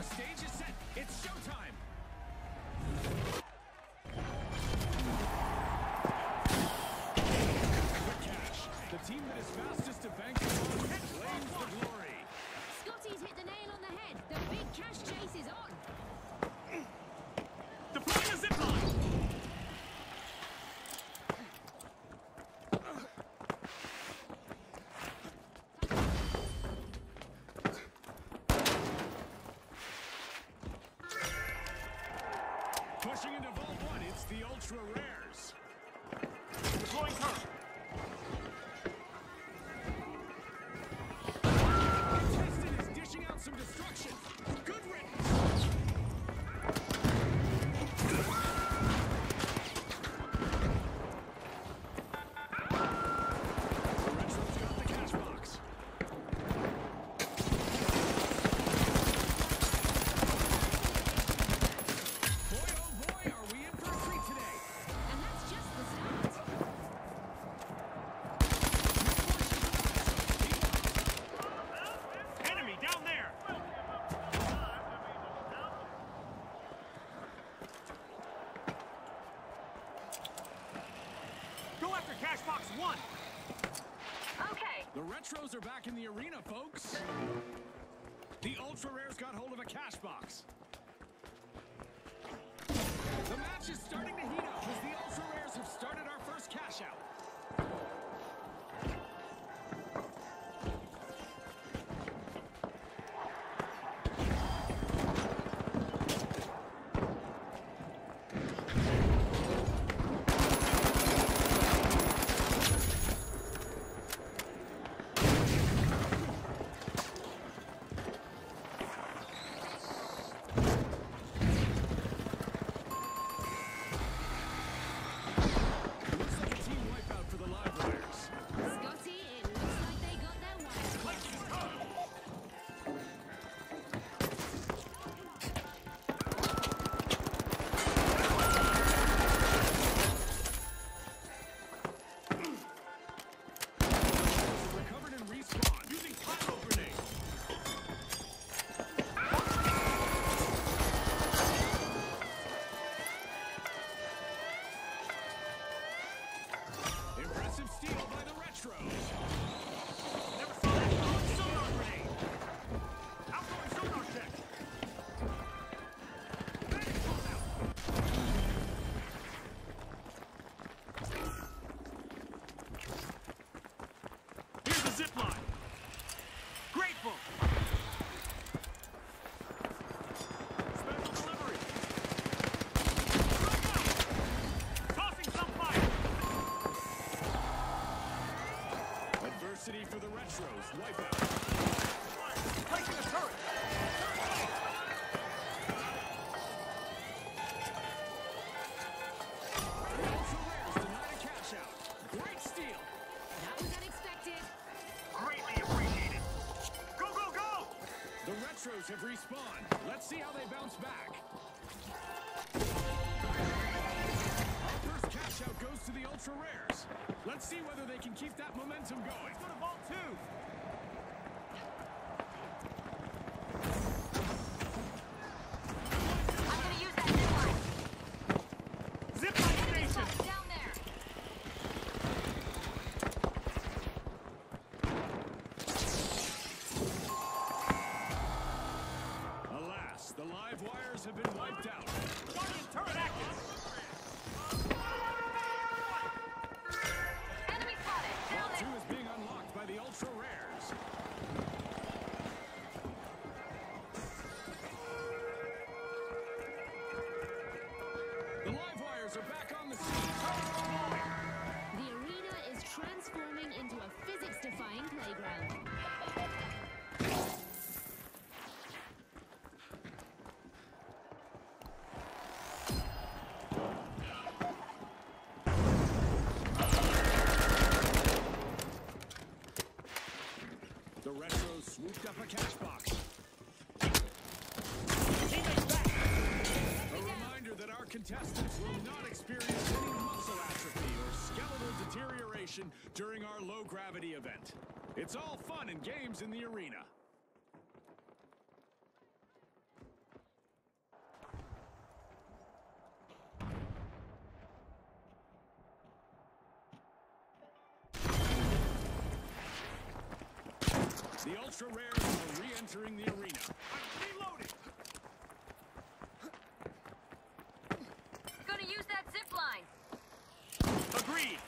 The stage is set. It's showtime. Quick cash. The team that is fastest to bank claims the glory. Scotty's hit the nail on the head. The big cash chase is Pushing into Vault 1, it's the Ultra Rares. Deploying current. Tested is dishing out some destruction. Good riddance. The Retros are back in the arena, folks! The Ultra Rares got hold of a cash box. The match is starting to heat up as the Ultra Rares have started our first cash out. Impressive steal by the Retros. For the Retros. Wipeout. Turret. The Ultra Rares denied a cash. Great steal. That was unexpected. Greatly appreciated. Go, go, go! The Retros have respawned. Let's see how they bounce back. Out goes to the Ultra Rares. Let's see whether they can keep that momentum going. Let's go to Vault 2. I'm gonna use that zip line. Zip line Enemy station. spotted down there. Alas, the live wires have been wiped out. Guardian turret active. Unlocked by the Ultra Rares. The live wires are back on the scene. The arena is transforming into a physics-defying playground. simulation during our low gravity event. It's all fun and games in the arena. The ultra rares are re-entering the arena. I'm reloading. Gonna use that zip line. Agreed.